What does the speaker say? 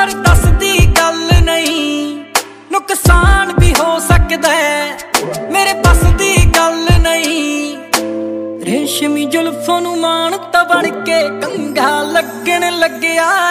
ਪਰ ਦੱਸਦੀ ਗੱਲ ਨਹੀਂ। ਨੁਕਸਾਨ ਵੀ ਹੋ ਸਕਦਾ ਮੇਰੇ ਦੱਸਦੀ ਗੱਲ ਨਹੀਂ। ਰੇਸ਼ਮੀ ਜੁਲਫਾਂ ਨੂੰ ਮਾਣ ਤਾਂ ਬਣ ਕੇ ਕੰਗਾ ਲੱਗਣ ਲੱਗਿਆ।